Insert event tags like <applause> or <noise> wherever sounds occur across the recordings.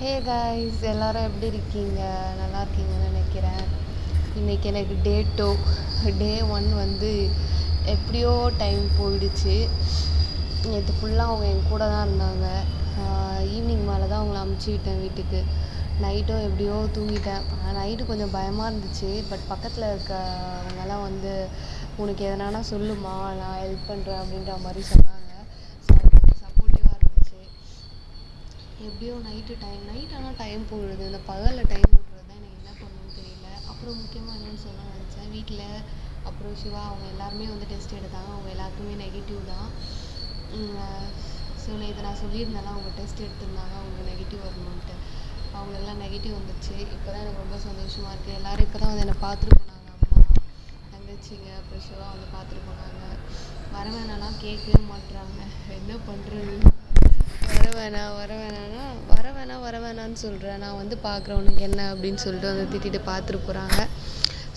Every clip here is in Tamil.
ஹே காய்ஸ் எல்லாரும் எப்படி இருக்கீங்க? நல்லா இருக்கீங்கன்னு நினைக்கிறேன். இன்றைக்கி எனக்கு டே டூ டே ஒன் வந்து எப்படியோ டைம் போயிடுச்சு. நேற்று ஃபுல்லாக அவங்க என் கூட தான் இருந்தாங்க. ஈவினிங் மேலே தான் அவங்கள அமுச்சு விட்டேன் வீட்டுக்கு. நைட்டும் எப்படியோ தூங்கிட்டேன். நைட்டு கொஞ்சம் பயமாக இருந்துச்சு. பட் பக்கத்தில் இருக்கவங்கெல்லாம் வந்து உனக்கு எதனானா சொல்லுமா? நான் ஹெல்ப் பண்ணுறேன் அப்படின்ற மாதிரி சொன்னாங்க ஸோ அது கொஞ்சம் சப்போர்ட்டிவாக இருந்துச்சு எப்படியோ நைட்டு டைம் நைட் ஆனால் டைம் போயிடுது. இந்த பகலில் டைம் போடுறது தான் எனக்கு என்ன பண்ணணும்னு தெரியல. அப்புறம் முக்கியமாக என்னென்னு சொல்ல நினச்சேன். வீட்டில் அப்புறம் சிவா அவங்க எல்லாருமே வந்து டெஸ்ட் எடுத்தாங்க. அவங்க எல்லாருக்குமே நெகட்டிவ் தான். ஸோ நேற்று நான் சொல்லியிருந்தேன்ல அவங்க டெஸ்ட் எடுத்திருந்தாங்க. அவங்க நெகட்டிவ் வரணுன்ட்டு அவங்களுக்கெல்லாம் நெகட்டிவ் வந்துச்சு. இப்போ தான் எனக்கு ரொம்ப சந்தோஷமாக இருக்குது எல்லோரும் இப்போ தான் வந்து என்னை பார்த்துட்டு போனாங்க. அம்மா தங்கச்சிங்க அப்புறம் சிவா வந்து பார்த்துட்டு போனாங்க. வர வேணாம்னா கேட்கவே மாட்டுறாங்க என்ன பண்ணுறது வர வேணாம் வர வேணாம்னா வர வேணாம் வர வேணான்னு சொல்கிறேன் நான் வந்து பார்க்குறேன் உனக்கு என்ன அப்படின்னு சொல்லிட்டு வந்து திட்டிட்டு பார்த்துட்டு போகிறாங்க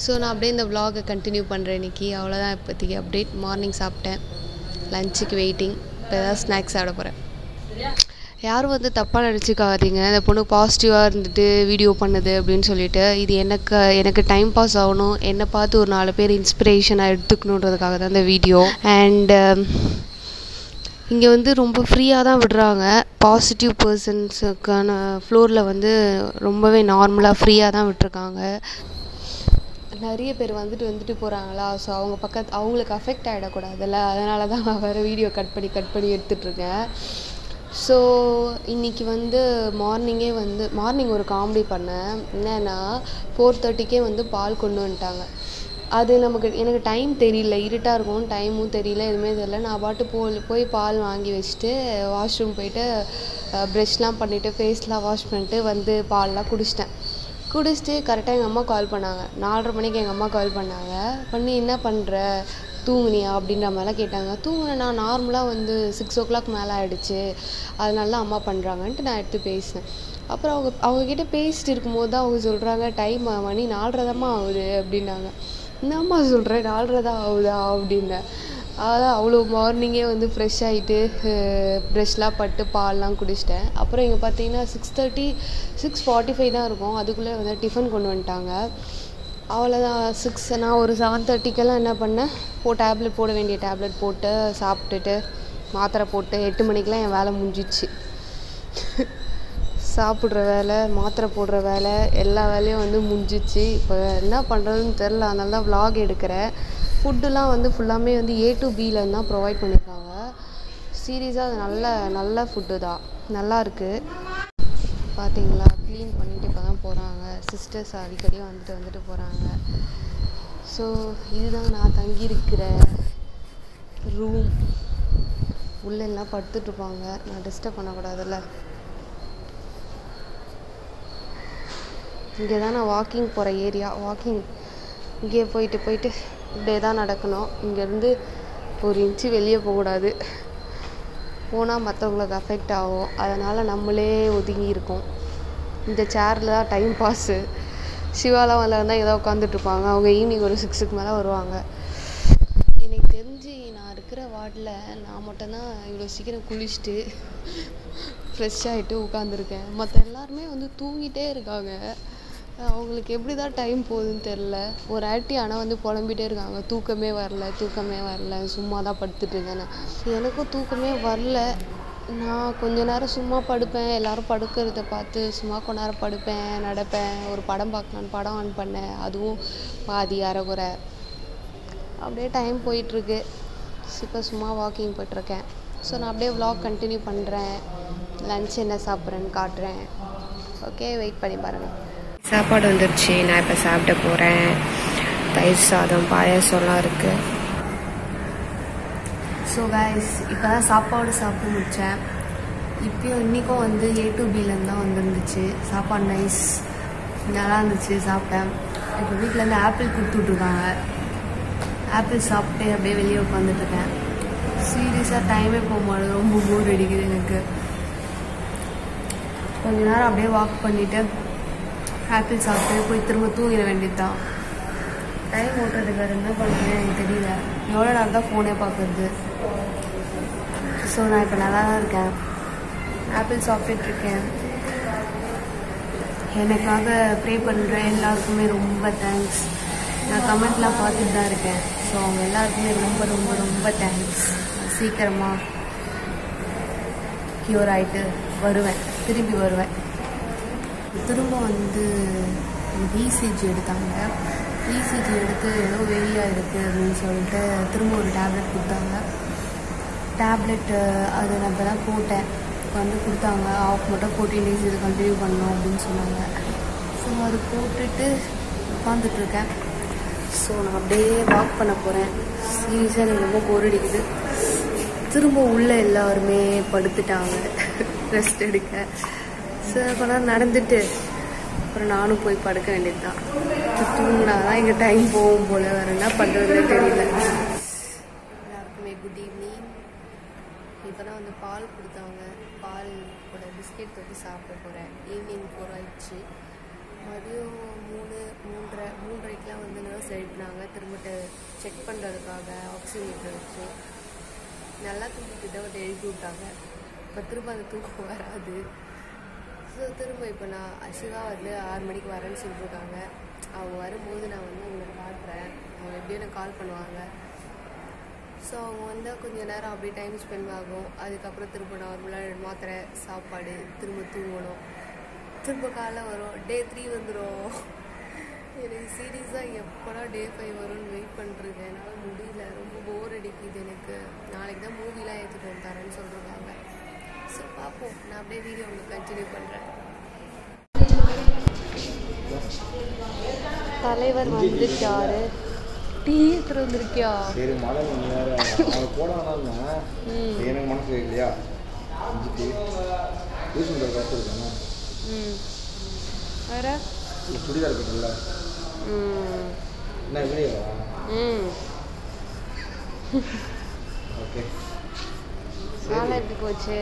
ஸோ நான் அப்படியே இந்த விலாகை கண்டினியூ பண்ணுறேன் இன்றைக்கி அவ்வளோதான் இப்போதைக்கு அப்டேட் மார்னிங் சாப்பிட்டேன். லஞ்சுக்கு வெயிட்டிங் இப்போ ஏதாவது ஸ்நாக்ஸ் சாப்பிட போகிறேன் யாரும் வந்து தப்பாக நினச்சிக்காதீங்க. இந்த பொண்ணு பாசிட்டிவாக இருந்துட்டு வீடியோ பண்ணுது அப்படின்னு சொல்லிட்டு இது எனக்கு எனக்கு டைம் பாஸ் ஆகணும். என்னை பார்த்து ஒரு நாலு பேர் இன்ஸ்பிரேஷனாக எடுத்துக்கணுன்றதுக்காக தான் இந்த வீடியோ அண்டு இங்கே வந்து ரொம்ப ஃப்ரீயாக தான் விடுறாங்க. பாசிட்டிவ் பர்சன்ஸுக்கான ஃப்ளோரில் வந்து ரொம்பவே நார்மலாக ஃப்ரீயாக தான் விட்டுருக்காங்க. நிறைய பேர் வந்துட்டு வந்துட்டு போகிறாங்களா ஸோ அவங்க பக்கத்து அவங்களுக்கு அஃபெக்ட் ஆகிடக்கூடாதுல்ல அதனால தான் நான் வேறு வீடியோ கட் பண்ணி கட் பண்ணி எடுத்துட்ருக்கேன் ஸோ இன்றைக்கி வந்து மார்னிங்கே வந்து மார்னிங் ஒரு காமெடி பண்ணேன். என்னென்னா ஃபோர் தேர்ட்டிக்கே வந்து பால் கொண்டு வந்துட்டாங்க. அது நமக்கு எனக்கு டைம் தெரியல இருட்டாக இருக்கும் டைமும் தெரியல எதுவுமே தெரியல. நான் பாட்டு போ போய் பால் வாங்கி வச்சுட்டு வாஷ்ரூம் போயிட்டு ப்ரெஷ்லாம் பண்ணிவிட்டு ஃபேஸ்லாம் வாஷ் பண்ணிட்டு வந்து பால்லாம் குடிச்சிட்டேன். குடிச்சிட்டு கரெக்டாக எங்கள் அம்மா கால் பண்ணாங்க. நாலரை மணிக்கு எங்கள் அம்மா கால் பண்ணாங்க. பண்ணி என்ன பண்ணுற தூங்குனியா? அப்படின்ற மாதிரிலாம் கேட்டாங்க. தூங்குனேன் நான் நார்மலாக வந்து சிக்ஸ் ஓ கிளாக் மேலே ஆகிடுச்சு அதனால அம்மா பண்ணுறாங்கன்ட்டு நான் எடுத்து பேசினேன். அப்புறம் அவங்க அவங்கக்கிட்ட பேசிட்டு இருக்கும்போது தான் அவங்க சொல்கிறாங்க டைம் மணி நாலரை தாம்மா ஆகுது அப்படின்னாங்க. என்னம்மா சொல்கிறேன் நாலரை தான் ஆகுதா அப்படின்னேன் அதான் அவ்வளோ மார்னிங்கே வந்து ஃப்ரெஷ் ஆகிட்டு ப்ரெஷ்லாம் பட்டு பால்லாம் குடிச்சிட்டேன். அப்புறம் இங்கே பார்த்தீங்கன்னா six thirty six forty five தான் இருக்கும். அதுக்குள்ளே வந்து டிஃபன் கொண்டு வந்துட்டாங்க. அவ்வளோதான். சிக்ஸ் நான் ஒரு செவன் தேர்ட்டிக்கெல்லாம் என்ன பண்ணேன்? போ டேப்லெட் போட வேண்டிய டேப்லெட் போட்டு சாப்பிட்டுட்டு மாத்திரை போட்டு எட்டு மணிக்கெலாம் என் வேலை முடிஞ்சிச்சு. சாப்பிட்ற வேலை மாத்திரை போடுற வேலை எல்லா வேலையும் வந்து முடிஞ்சிச்சு. இப்போ என்ன பண்ணுறதுன்னு தெரில அதனால தான் விலாக் எடுக்கிறேன். ஃபுட்டுலாம் வந்து ஃபுல்லாமே வந்து ஏ டு பியில் தான் ப்ரொவைட் பண்ணியிருக்காங்க. சீரியஸாக அது நல்ல நல்ல ஃபுட்டு தான். நல்லாயிருக்கு பார்த்தீங்களா க்ளீன் பண்ணிட்டு இப்போ தான் போகிறாங்க சிஸ்டர்ஸ் அடிக்கடி வந்துட்டு வந்துட்டு போகிறாங்க ஸோ இதுதான் நான் தங்கியிருக்கிற ரூம் உள்ளெல்லாம் படுத்துட்ருப்பாங்க நான் டிஸ்டர்ப் பண்ணக்கூடாதுல்ல. இங்கே தான் நான் வாக்கிங் போகிற ஏரியா வாக்கிங் இங்கே போயிட்டு போயிட்டு இப்படியே தான் நடக்கணும். இங்கேருந்து ஒரு இன்ச்சு வெளியே போகக்கூடாது. போனால் மற்றவங்களுக்கு அஃபெக்ட் ஆகும். அதனால் நம்மளே ஒதுங்கி இருக்கோம். இந்த சேரில் தான் டைம் பாஸு சிவாலாம் வந்தால் ஏதோ உட்காந்துட்ருப்பாங்க அவங்க ஈவினிங் ஒரு சிக்ஸுக்கு மேலே வருவாங்க. எனக்கு தெரிஞ்சு நான் இருக்கிற வார்டில் நான் மட்டும்தான் இவ்வளோ சீக்கிரம் குளிச்சுட்டு ஃப்ரெஷ் ஆகிட்டு உட்காந்துருக்கேன் மற்ற எல்லாருமே வந்து தூங்கிட்டே இருக்காங்க. அவங்களுக்கு எப்படி தான் டைம் போகுதுன்னு தெரில ஒரு ஆட்டி ஆனால் வந்து புலம்பிட்டே இருக்காங்க. தூக்கமே வரல தூக்கமே வரல. சும்மா தான் படுத்துட்டு இருக்கேன் எனக்கும் தூக்கமே வரல. நான் கொஞ்ச நேரம் சும்மா படுப்பேன். எல்லாரும் படுக்கிறத பார்த்து சும்மா கொஞ்ச நேரம் படுப்பேன் நடப்பேன். ஒரு படம் பார்க்கலான்னு படம் ஆன் பண்ணேன். அதுவும் பாதி அரைகுறை. அப்படியே டைம் போயிட்டுருக்கு. இப்போ சும்மா வாக்கிங் போயிட்டுருக்கேன். ஸோ நான் அப்படியே விலாக் கண்டினியூ பண்ணுறேன் லன்ச் என்ன சாப்பிட்றேன்னு காட்டுறேன். ஓகே வெயிட் பண்ணி பாருங்கள் சாப்பாடு வந்துருச்சு. நான் இப்போ சாப்பிட போகிறேன் தயிர் சாதம் பாயாசம்லாம் இருக்குது ஸோ கைஸ் இப்போ தான் சாப்பாடு சாப்பிட்டு முடித்தேன் இப்போயும் இன்றைக்கும் வந்து ஏ டு பிலேருந்து தான் வந்துருந்துச்சு. சாப்பாடு நைஸ் நல்லா இருந்துச்சு சாப்பிட்டேன். இப்போ வீட்டிலேருந்து ஆப்பிள் கொடுத்துட்ருக்காங்க ஆப்பிள் சாப்பிட்டு அப்படியே வெளியே உட்காந்துட்ருக்கேன் சீரியஸாக டைமே போக மாட்டேது ரொம்ப போர் அடிக்குது எனக்கு. கொஞ்ச நேரம் அப்படியே வாக் பண்ணிவிட்டு ஆப்பிள் சாப்பிட்டு போய் திரும்ப தூங்கிட வேண்டியது தான் டைம் ஓட்டுறதுக்கு வேறு என்ன பண்ணுறேன்னு எனக்கு தெரியல. எவ்வளோ நேரம் தான் ஃபோனே பார்க்குறது? ஸோ நான் இப்போ நல்லா தான் இருக்கேன். ஆப்பிள் சாப்பிட்டுட்ருக்கேன் எனக்காக ப்ரே பண்ணுற எல்லாருக்குமே ரொம்ப தேங்க்ஸ் நான் கமெண்ட்லாம் பார்த்துட்டு தான் இருக்கேன். ஸோ அவங்க எல்லாருக்குமே ரொம்ப ரொம்ப ரொம்ப தேங்க்ஸ் சீக்கிரமாக க்யூர் ஆகிட்டு வருவேன். திரும்பி வருவேன். திரும்ப வந்து இசிஜி எடுத்தாங்க. இசிஜி எடுத்து ஏதோ வெளியாக இருக்குது அப்படின்னு சொல்லிட்டு திரும்ப ஒரு டேப்லெட் கொடுத்தாங்க. டேப்லெட் அது நான் இப்போ தான் போட்டேன். வந்து கொடுத்தாங்க. ஆஃப் மட்டும் ஃபோர்டீன் டேஸ் இது கண்டினியூ பண்ணணும் அப்படின்னு சொன்னாங்க. ஸோ அது போட்டுட்டு உட்காந்துட்ருக்கேன் ஸோ நான் அப்படியே வாக் பண்ண போகிறேன் சீரியஸாக எனக்கு ரொம்ப போர் அடிக்குது. திரும்ப உள்ளே எல்லாருமே படுத்துட்டாங்க. ரெஸ்ட் எடுக்க. ஸோ கொஞ்ச நேரம் நடந்துட்டு அப்புறம் நானும் போய் படுக்க வேண்டியது தான் தூங்கினா தான் எங்கள் டைம் போகும் போல். வேறு என்ன பண்ணுறதுனே தெரியல. எல்லாருக்குமே குட் ஈவினிங் இப்போ தான் வந்து பால் கொடுத்தாங்க. பால் கூட பிஸ்கெட் தொட்டு சாப்பிட போகிறேன் ஈவினிங் ஃபோர் ஆயிடுச்சு. மதியம் மூணு மூன்றரை மூன்றரைக்கெலாம் வந்து நர்ஸ் எழுப்பினாங்க. திரும்பிட்டு செக் பண்ணுறதுக்காக ஆக்சிமீட்டர் வச்சு. நல்லா தூங்கிட்டு வந்து எழுப்பி விட்டாங்க இப்போ திரும்ப அந்த தூக்கம் வராது. ஸோ திரும்ப இப்போ நான் அசிவா வந்து ஆறு மணிக்கு வரேன்னு சொல்லியிருக்காங்க அவங்க வரும்போது நான் வந்து உங்களுக்கு காட்டுறேன் அவங்க எப்படியும் எனக்கு கால் பண்ணுவாங்க. ஸோ அவங்க வந்தால் கொஞ்சம் நேரம் அப்படியே டைம் ஸ்பெண்ட் ஆகும். அதுக்கப்புறம் திரும்ப நார்மலாக மாத்திரை சாப்பாடு திரும்ப தூங்கணும். திரும்ப காலைல வரும். டே த்ரீ வந்துடும் எனக்கு சீரியஸாக எப்போடா டே ஃபைவ் வரும்னு வெயிட் பண்ணுறது என்னால் முடியல. ரொம்ப போர் அடிக்குது எனக்கு. நாளைக்கு தான் மூவிலாம் ஏற்றிட்டு வந்து தரேன்னு சொல்லியிருக்காங்க ஸோ பார்ப்போம் நான் அப்படியே வீடியோ உங்களுக்கு கண்டினியூ பண்ணுறேன் தலைவர் வந்துட்டாரு டீ எடுத்துட்டு வந்திருக்கியா? சரி மழை நீ வேற. அவன் போட வேணாம்னா எனக்கு மனசு இல்லையா செஞ்சுட்டு டியூஷன் போய் கற்றுருக்கேன் ம். வேற? சுடிதார் கட்டல ம். என்ன வீடியோவா? ம். ஓகே. நாளை எப்படி போச்சு?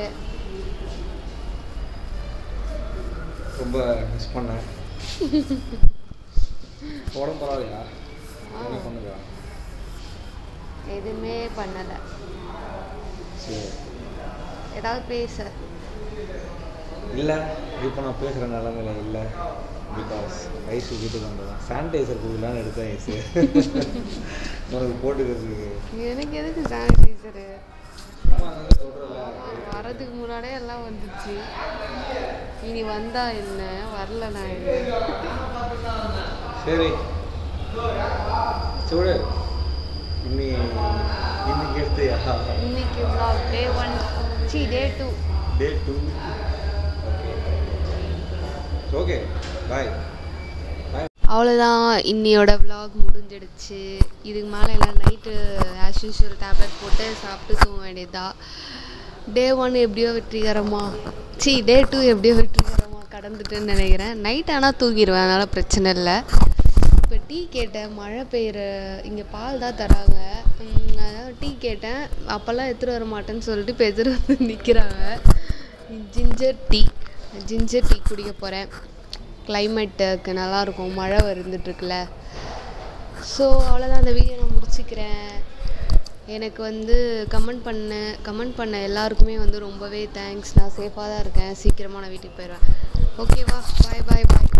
ரொம்ப மிஸ் பண்ணேன். உடம்பு பரவாயில்லையா என்ன பண்ணுங்க எதுவுமே பண்ணலை. ஏதாவது பேச. இல்லை இப்போ நான் பேசுகிற நிலமையில இல்லை. பிகாஸ் ஐஸு வீட்டுக்கு வந்ததான் சானிடைசர் கொடுக்கலான்னு எடுத்தேன் ஐஸு <laughs> உனக்கு போட்டுக்கிறதுக்கு. எனக்கு எதுக்கு சானிடைசரு. வரதுக்கு முன்னாடியே எல்லாம் வந்துச்சு. இனி வந்தா என்ன? வரல நான் சரி. சூடு. இன்னி இன்னைக்கு எடுத்தியா? இன்னைக்கு vlog. Day one see day two day two okay okay bye அவ்வளோதான் இன்னையோட விலாக் முடிஞ்சிடுச்சு. இதுக்கு மேலே எல்லாம் நைட்டு ஆஸ் யூஷுவல் டேப்லெட் போட்டு சாப்பிட்டு தூங்க வேண்டியதா டே ஒன் எப்படியோ வெற்றிகரமா. சி டே டூ எப்படியோ வெற்றிகரமாக கடந்துட்டுன்னு நினைக்கிறேன். நைட் ஆனால் தூங்கிடுவேன் அதனால் பிரச்சனை இல்லை. இப்போ டீ கேட்டேன் மழை பெய்கிற இங்கே பால் தான் தராங்க. உம், அதாவது டீ கேட்டேன். அப்போல்லாம் எடுத்துகிட்டு வர மாட்டேன்னு சொல்லிட்டு இப்போ எடுத்துகிட்டு வந்து நிற்கிறாங்க ஜிஞ்சர் டீ. ஜிஞ்சர் டீ குடிக்க போகிறேன் கிளைமேட்டுக்கு நல்லாயிருக்கும். மழை வந்துட்டுருக்குல்ல ஸோ அவ்வளோதான் அந்த வீடியோ நான் முடிச்சுக்கிறேன். எனக்கு வந்து கமெண்ட் பண்ண கமெண்ட் பண்ண எல்லாருக்குமே வந்து ரொம்பவே தேங்க்ஸ் நான் சேஃபாக தான் இருக்கேன். சீக்கிரமாக நான் வீட்டுக்கு போயிடுவேன். ஓகேவா பாய் பாய் பாய்